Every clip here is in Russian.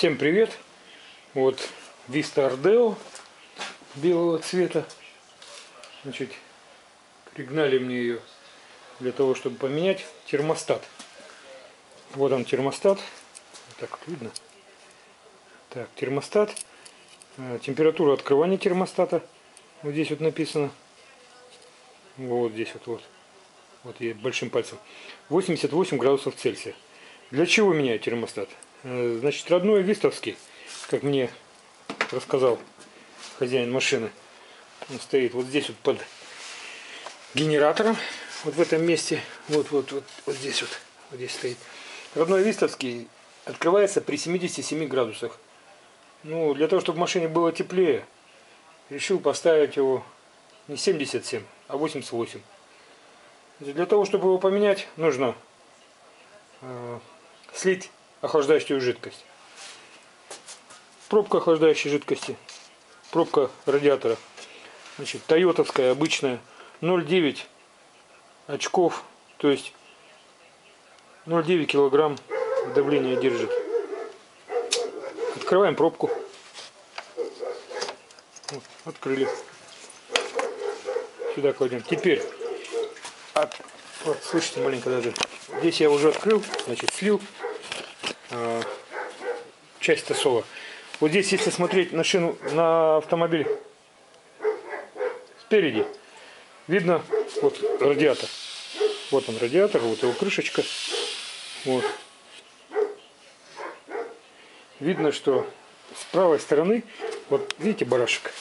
Всем привет! Вот Vista Ardeo белого цвета. Значит, пригнали мне ее для того, чтобы поменять термостат. Вот он термостат. Так вот видно. Так, термостат. Э, температура открывания термостата. Вот здесь вот написано. Вот здесь вот вот. Вот я большим пальцем. 88 градусов Цельсия. Для чего меняю термостат? Э, значит, родной вистовский, как мне рассказал хозяин машины. Он стоит вот здесь вот под генератором. Вот в этом месте. Вот, вот, вот, вот здесь вот. Вот здесь стоит. Родной вистовский открывается при 77 градусах. Ну, для того, чтобы в машине было теплее, решил поставить его не 77, а 88. Для того, чтобы его поменять, нужно э, слить охлаждающую жидкость. Пробка охлаждающей жидкости. Пробка радиатора. Значит, тойотовская обычная 0,9 очков. То есть 0,9 килограмм давление держит. Открываем пробку. Вот, открыли. Сюда кладем. Теперь, от, вот, слышите, маленько даже. Здесь я уже открыл, значит, слил э, часть тосола. Вот здесь, если смотреть на шину, на автомобиль спереди, видно вот радиатор. Вот он радиатор, вот его крышечка. Вот. Видно, что с правой стороны, вот видите барашек,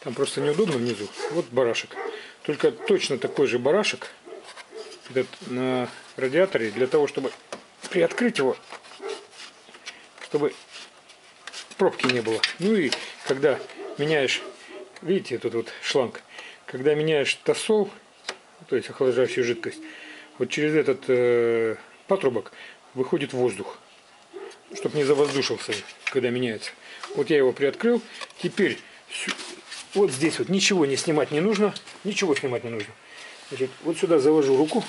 там просто неудобно внизу, вот барашек. Только точно такой же барашек этот, на радиаторе, для того, чтобы приоткрыть его, чтобы пробки не было. Ну и когда меняешь, видите, тут вот шланг, когда меняешь тосол, то есть охлаждающую жидкость, вот через этот э, патрубок выходит воздух, чтобы не завоздушился, когда меняется. Вот я его приоткрыл. Теперь вот здесь вот ничего не снимать не нужно, ничего снимать не нужно. Значит, вот сюда завожу руку,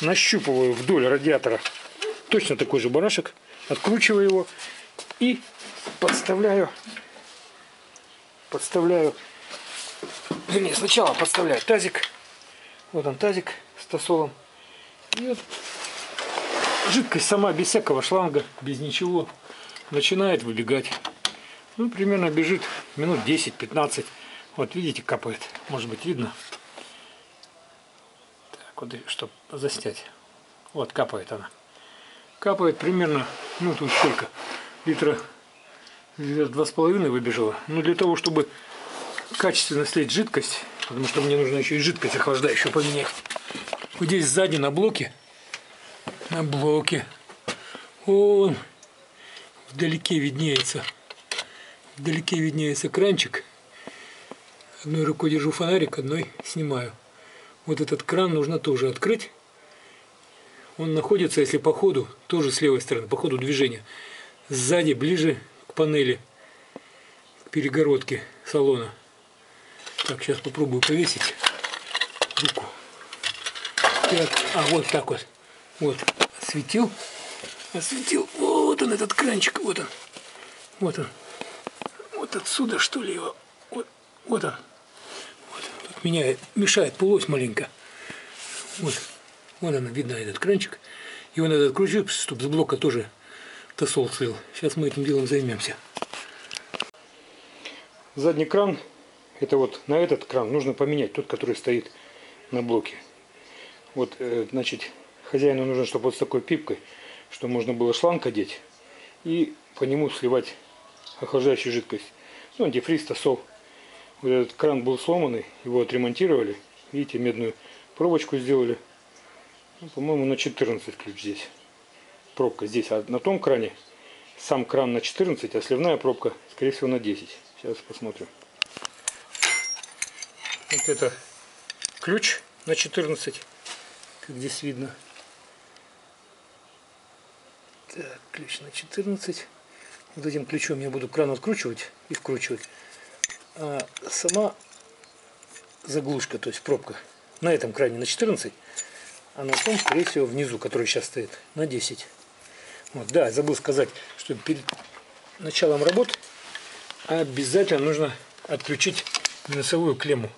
нащупываю вдоль радиатора точно такой же барашек, откручиваю его и подставляю, подставляю, вернее, сначала подставляю тазик, вот он тазик с тосолом, и вот жидкость сама без всякого шланга, без ничего, начинает выбегать. Ну, примерно бежит минут 10-15. Вот видите, капает. Может быть, видно. Так, вот, чтобы заснять. Вот, капает она капает примерно, ну тут сколько, литра два с половиной выбежало. Ну для того, чтобы качественно слить жидкость, потому что мне нужно еще и жидкость охлаждающую поменять. Вот здесь сзади на блоке, на блоке, он вдалеке виднеется, вдалеке виднеется кранчик. Одной рукой держу фонарик, одной снимаю. Вот этот кран нужно тоже открыть он находится, если по ходу, тоже с левой стороны, по ходу движения, сзади, ближе к панели, к перегородке салона. Так, сейчас попробую повесить руку. Так, а вот так вот. Вот, осветил. Осветил. Вот он, этот кранчик, вот он. Вот он. Вот отсюда, что ли, его. Вот, вот он. Вот. Тут меня мешает полось маленько. Вот. Вон она, видно этот кранчик. Его надо открутить, чтобы с блока тоже тосол слил. Сейчас мы этим делом займемся. Задний кран, это вот на этот кран нужно поменять, тот, который стоит на блоке. Вот, э, значит, хозяину нужно, чтобы вот с такой пипкой, что можно было шланг одеть и по нему сливать охлаждающую жидкость. Ну, антифриз, тосол. Вот этот кран был сломанный, его отремонтировали. Видите, медную пробочку сделали. Ну, По-моему, на 14 ключ здесь. Пробка здесь. А на том кране сам кран на 14, а сливная пробка, скорее всего, на 10. Сейчас посмотрим. Вот это ключ на 14, как здесь видно. Так, ключ на 14. Вот этим ключом я буду кран откручивать и вкручивать. А сама заглушка, то есть пробка, на этом кране на 14 а на том, скорее всего, внизу, который сейчас стоит, на 10. Вот, да, забыл сказать, что перед началом работ обязательно нужно отключить минусовую клемму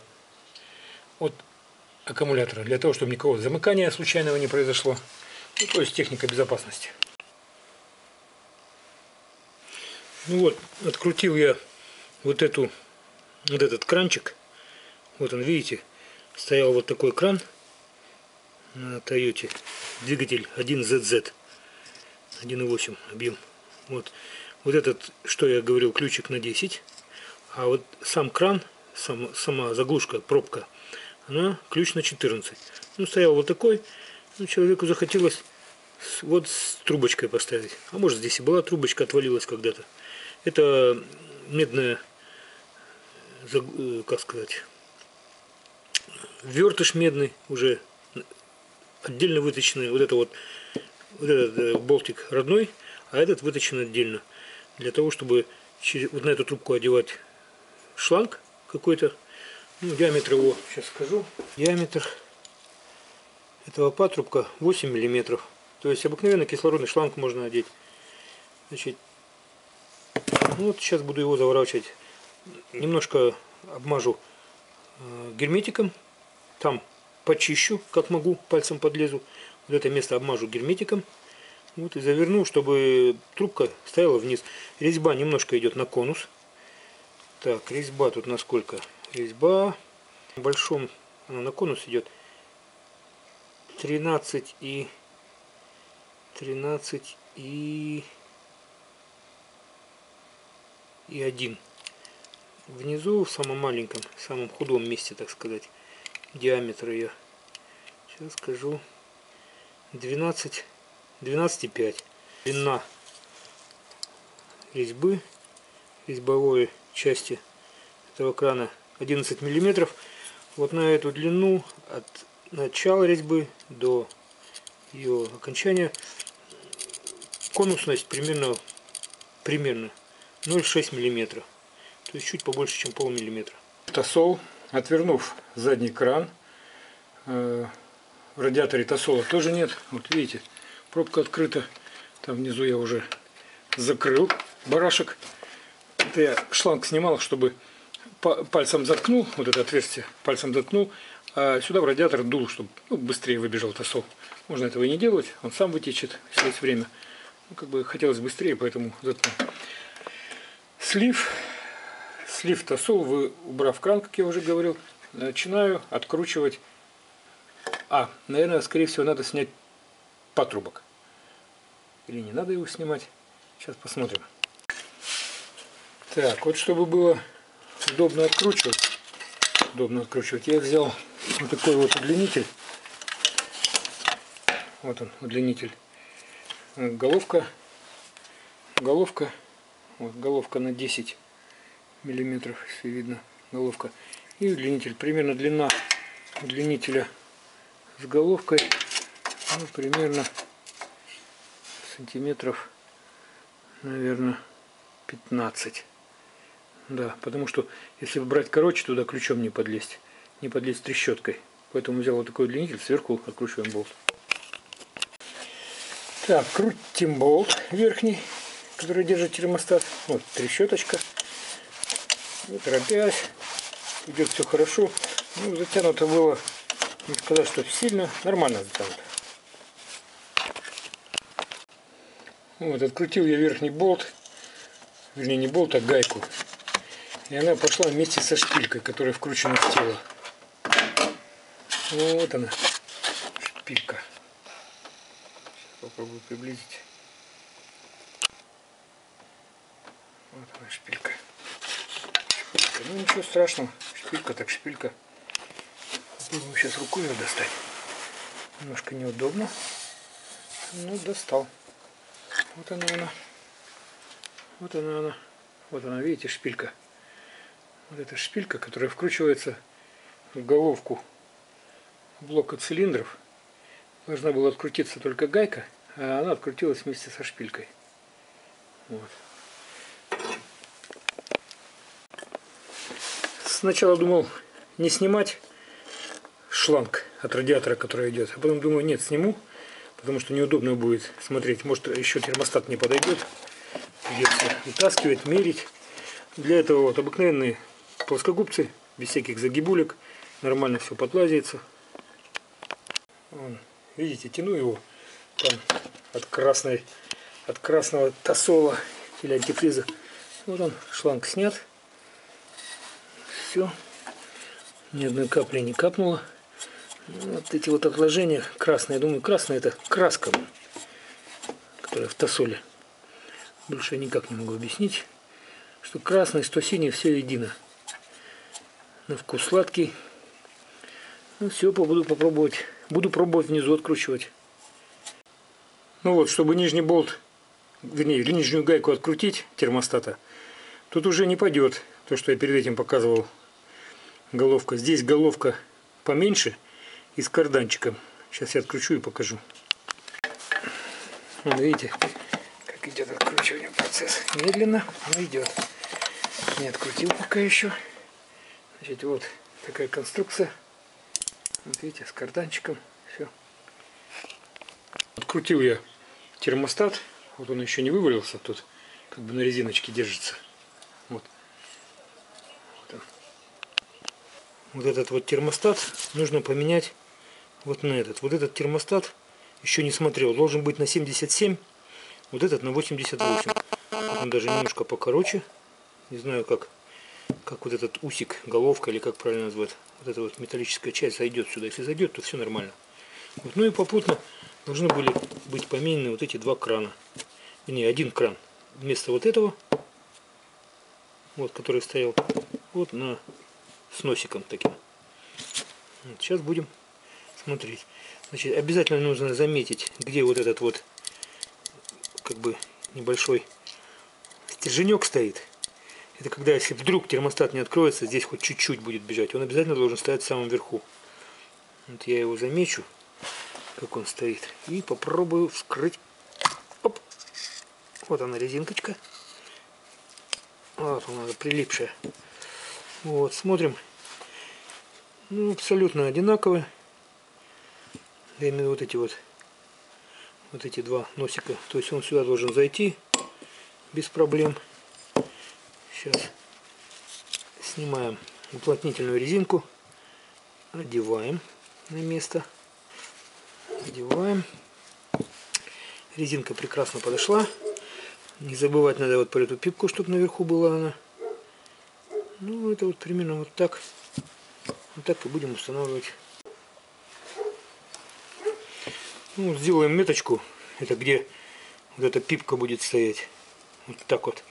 от аккумулятора, для того, чтобы никакого замыкания случайного не произошло. Ну, то есть техника безопасности. Ну вот, открутил я вот эту, вот этот кранчик. Вот он, видите, стоял вот такой кран на Toyota. Двигатель 1ZZ. 1.8 объем. Вот. вот этот, что я говорил, ключик на 10. А вот сам кран, сам, сама заглушка, пробка, она ключ на 14. Ну, стоял вот такой. Ну, человеку захотелось вот с трубочкой поставить. А может здесь и была трубочка, отвалилась когда-то. Это медная, э, как сказать, вертыш медный уже отдельно выточенный. Вот это вот, вот этот э, болтик родной, а этот выточен отдельно. Для того, чтобы вот на эту трубку одевать шланг какой-то. Ну, диаметр его, сейчас скажу. Диаметр этого патрубка 8 миллиметров. То есть обыкновенный кислородный шланг можно одеть. Значит, ну вот сейчас буду его заворачивать. Немножко обмажу э, герметиком. Там почищу, как могу, пальцем подлезу. Вот это место обмажу герметиком. Вот и заверну, чтобы трубка стояла вниз. Резьба немножко идет на конус. Так, резьба тут насколько? Резьба в большом, она на конус идет 13 и 13 и и 1 внизу в самом маленьком самом худом месте так сказать диаметр ее сейчас скажу. 12 12,5 длина резьбы резьбовой части этого крана 11 миллиметров. Вот на эту длину от начала резьбы до ее окончания конусность примерно примерно 0,6 миллиметра то есть чуть побольше чем полмиллиметра. Тосол отвернув задний кран э, в радиаторе тосола тоже нет. Вот видите пробка открыта. Там внизу я уже закрыл барашек. Это я шланг снимал чтобы пальцем заткнул вот это отверстие пальцем заткнул а сюда в радиатор дул чтобы ну, быстрее выбежал тосол. Можно этого и не делать он сам вытечет если есть время. Ну, как бы хотелось быстрее, поэтому заткнул. Слив, слив тосол, вы, убрав кран, как я уже говорил, начинаю откручивать. А, наверное, скорее всего, надо снять патрубок. Или не надо его снимать. Сейчас посмотрим. Так, вот чтобы было удобно откручивать, удобно откручивать, я взял вот такой вот удлинитель. Вот он, удлинитель головка головка вот головка на 10 миллиметров если видно головка. И удлинитель. Примерно длина удлинителя с головкой ну, примерно сантиметров наверное 15 да потому что если брать короче туда ключом не подлезть не подлезть трещоткой. Поэтому взял вот такой удлинитель сверху откручиваем болт так, крутим болт верхний, который держит термостат. Вот трещоточка. Не торопясь. Идет все хорошо. Ну, затянуто было, не сказать, что сильно. Нормально затянуто. Вот, открутил я верхний болт. Вернее, не болт, а гайку. И она пошла вместе со шпилькой, которая вкручена в тело. Вот она, шпилька попробую приблизить. Вот она шпилька. Шпилька. Ну ничего страшного, шпилька так шпилька. Попробуем сейчас рукой ее достать. Немножко неудобно. Ну, достал. Вот она она. Вот она она. Вот она, видите, шпилька. Вот эта шпилька, которая вкручивается в головку блока цилиндров. Должна была открутиться только гайка а она открутилась вместе со шпилькой. Вот. Сначала думал не снимать шланг от радиатора, который идет, а потом думаю, нет, сниму, потому что неудобно будет смотреть. Может еще термостат не подойдет. Придется вытаскивать, мерить. Для этого вот обыкновенные плоскогубцы, без всяких загибулек. Нормально все подлазится. Вон, видите, тяну его там от красной, от красного тосола или антифриза. Вот он, шланг снят. Все. Ни одной капли не капнуло. Вот эти вот отложения красные. Я думаю, красная это краска, которая в тосоле. Больше я никак не могу объяснить, что красный, что синий, все едино. На вкус сладкий. Ну все, буду попробовать. Буду пробовать внизу откручивать. Ну вот, чтобы нижний болт, вернее, нижнюю гайку открутить термостата, тут уже не пойдет то, что я перед этим показывал. Головка. Здесь головка поменьше и с карданчиком. Сейчас я откручу и покажу. Вот видите, как идет откручивание процесс. Медленно, но идет. Не открутил пока еще. Значит, вот такая конструкция. Вот видите, с карданчиком. Все. Открутил я термостат. Вот он еще не вывалился. Тут как бы на резиночке держится. Вот. Вот, он. Вот этот вот термостат нужно поменять вот на этот. Вот этот термостат еще не смотрел. Должен быть на 77. Вот этот на 88. Он даже немножко покороче. Не знаю, как, как вот этот усик, головка или как правильно назвать. Вот эта вот металлическая часть зайдет сюда. Если зайдет, то все нормально. Вот. Ну и попутно должны были быть поменены вот эти два крана. Не, один кран. Вместо вот этого, вот, который стоял, вот на с носиком таким. Сейчас будем смотреть. Значит, обязательно нужно заметить, где вот этот вот как бы небольшой стерженек стоит. Это когда, если вдруг термостат не откроется, здесь хоть чуть-чуть будет бежать. Он обязательно должен стоять в самом верху. Вот я его замечу, как он стоит. И попробую вскрыть. Оп. Вот она резинкочка. Вот она прилипшая. Вот, смотрим. Ну, абсолютно одинаковые. Именно вот эти вот вот эти два носика. То есть он сюда должен зайти без проблем. Сейчас снимаем уплотнительную резинку, одеваем на место, одеваем. Резинка прекрасно подошла. Не забывать надо вот про эту пипку, чтобы наверху была она. Ну, это вот примерно вот так. Вот так и будем устанавливать Ну, сделаем меточку. Это где вот эта пипка будет стоять. Вот так вот.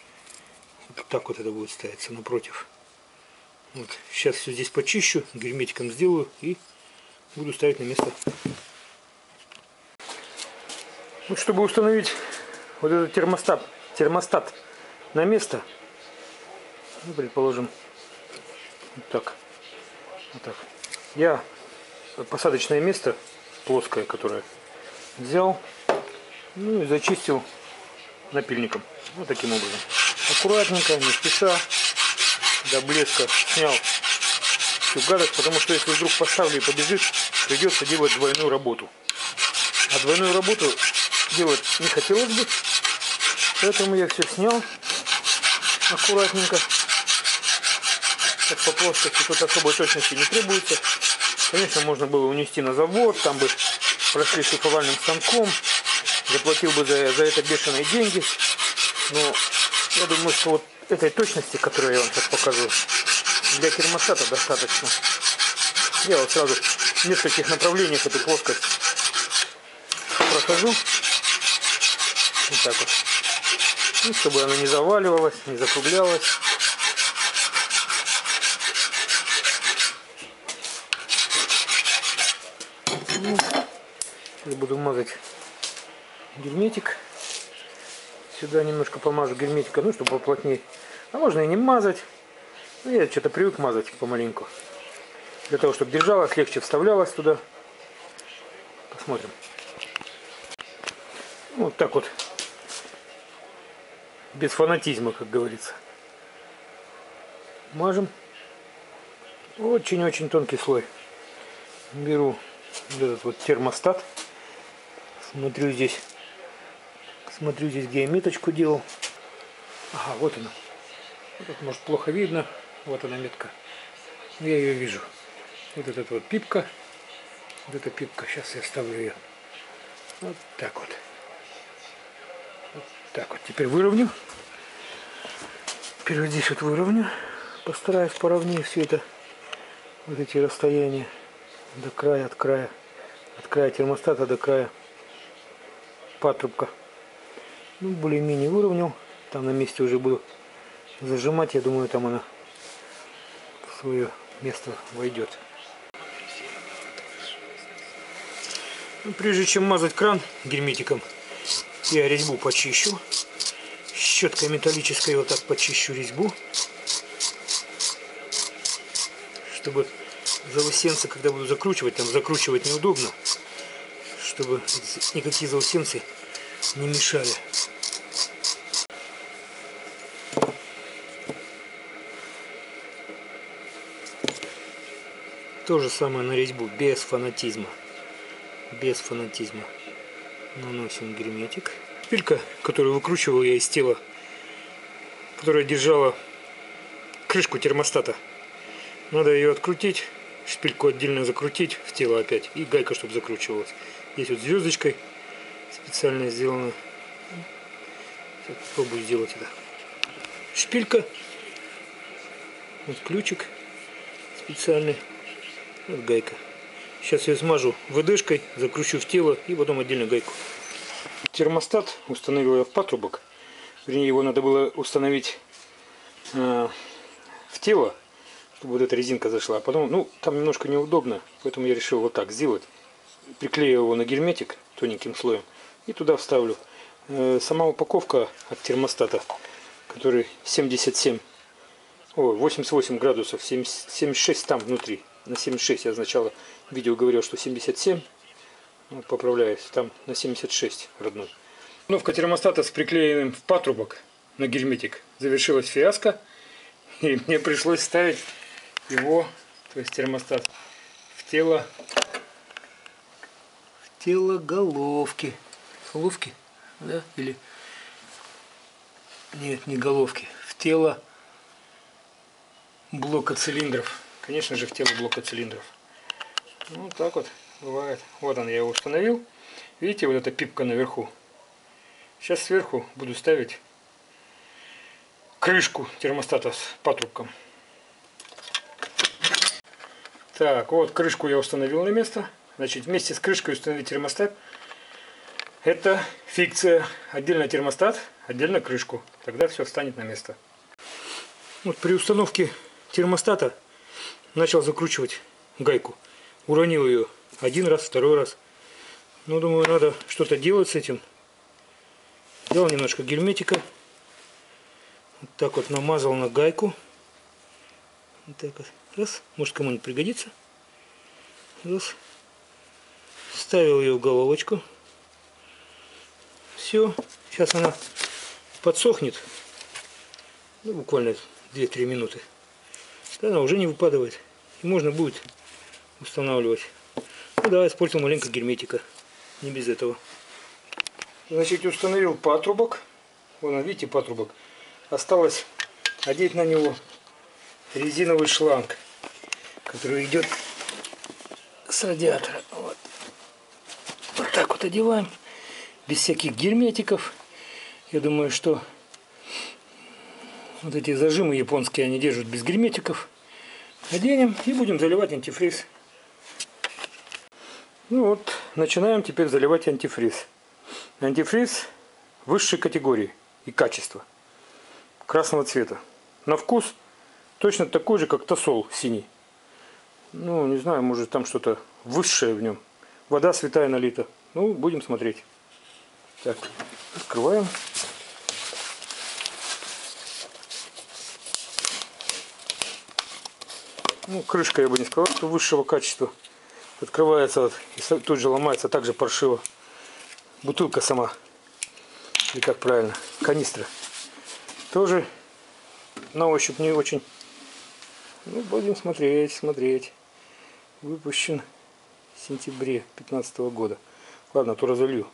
Вот так вот это будет стоять напротив. Вот. Сейчас все здесь почищу, герметиком сделаю и буду ставить на место. Вот чтобы установить вот этот термостат, термостат на место, ну, предположим, вот так, вот так. Я посадочное место плоское, которое взял, ну и зачистил напильником. Вот таким образом. Аккуратненько, не спеша, до блеска снял всю гадость, потому что если вдруг поставлю и побежит, придется делать двойную работу. А двойную работу делать не хотелось бы, поэтому я все снял аккуратненько. Так по плоскости тут особой точности не требуется. Конечно, можно было унести на завод, там бы прошли шлифовальным станком, заплатил бы за, за это бешеные деньги. Но я думаю, что вот этой точности, которую я вам сейчас показываю, для термостата достаточно. Я вот сразу в нескольких направлениях эту плоскость прохожу. Вот так вот. Ну, чтобы она не заваливалась, не закруглялась. Сейчас буду мазать герметик. Сюда немножко помажу герметика, ну, чтобы поплотнее. А можно и не мазать. Ну, я что-то привык мазать помаленьку. Для того, чтобы держалось, легче вставлялось туда. Посмотрим. Вот так вот. Без фанатизма, как говорится. Мажем. Очень-очень тонкий слой. Беру вот этот вот термостат Смотрю здесь. Смотрю здесь, где я меточку делал. Ага, вот она. Тут, может, плохо видно. Вот она метка. Я ее вижу. Вот эта вот пипка. Вот эта пипка. Сейчас я ставлю ее. Вот так вот. Вот так вот. Теперь выровню. Теперь вот здесь вот выровню. Постараюсь поровнее все это. Вот эти расстояния. До края, от края. От края термостата до края патрубка. Ну, более-менее выровнял. Там на месте уже буду зажимать. Я думаю, там она в свое место войдет. Ну, прежде чем мазать кран герметиком, я резьбу почищу. Щеткой металлической вот так почищу резьбу. Чтобы заусенцы, когда буду закручивать, там закручивать неудобно. Чтобы никакие заусенцы не мешали. То же самое на резьбу, без фанатизма. Без фанатизма. Наносим герметик. Шпилька, которую выкручивал я из тела, которая держала крышку термостата. Надо ее открутить, шпильку отдельно закрутить в тело опять и гайка, чтобы закручивалась. Здесь вот звездочкой специально сделано. Попробую сделать это. Шпилька, вот ключик специальный. Вот гайка. Сейчас я смажу ВДшкой, закручу в тело и потом отдельно гайку. Термостат установил я в патрубок. Вернее, его надо было установить э, в тело, чтобы вот эта резинка зашла. А потом, ну, там немножко неудобно, поэтому я решил вот так сделать. Приклею его на герметик тоненьким слоем и туда вставлю. Э, сама упаковка от термостата, который 77, о, 88 градусов, 70, 76 там внутри на 76. Я сначала видео говорил, что 77. Вот, поправляюсь. Там на 76 родной. Установка термостата с приклеенным в патрубок на герметик завершилась фиаско. И мне пришлось ставить его, то есть термостат, в тело, в тело головки. Головки? Да? Или... Нет, не головки. В тело блока цилиндров. Конечно же, в тело блока цилиндров. Ну, вот так вот бывает. Вот он, я его установил. Видите, вот эта пипка наверху. Сейчас сверху буду ставить крышку термостата с патрубком. Так, вот крышку я установил на место. Значит, вместе с крышкой установить термостат. Это фикция. Отдельно термостат, отдельно крышку. Тогда все встанет на место. Вот при установке термостата начал закручивать гайку. Уронил ее один раз, второй раз. Ну, думаю, надо что-то делать с этим. Взял немножко герметика. Вот так вот намазал на гайку. Вот так вот. Раз. Может кому-нибудь пригодится. Раз. Ставил ее в головочку. Все. Сейчас она подсохнет. Ну, буквально 2-3 минуты. Она уже не выпадает. И можно будет устанавливать. Ну да, использовал маленько герметика. Не без этого. Значит, установил патрубок. Вон, видите, патрубок. Осталось одеть на него резиновый шланг, который идет с радиатора. Вот. одеваем. Без всяких герметиков. Я думаю, что вот эти зажимы японские, они держат без герметиков. Оденем и будем заливать антифриз. Ну вот, начинаем теперь заливать антифриз. Антифриз высшей категории и качества. Красного цвета. На вкус точно такой же, как тосол синий. Ну, не знаю, может там что-то высшее в нем. Вода святая налита. Ну, будем смотреть. Так, открываем. Ну, крышка, я бы не сказал, что высшего качества. Открывается вот, и тут же ломается также паршиво. Бутылка сама. Или как правильно, канистра. Тоже на ощупь не очень. Ну, будем смотреть, смотреть. Выпущен в сентябре 2015 года. Ладно, то разолью.